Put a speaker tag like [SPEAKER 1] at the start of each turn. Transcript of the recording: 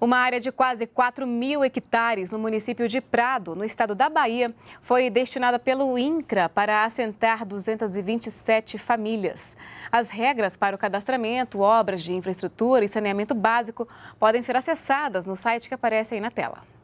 [SPEAKER 1] Uma área de quase 4 mil hectares no município de Prado, no estado da Bahia, foi destinada pelo INCRA para assentar 227 famílias. As regras para o cadastramento, obras de infraestrutura e saneamento básico podem ser acessadas no site que aparece aí na tela.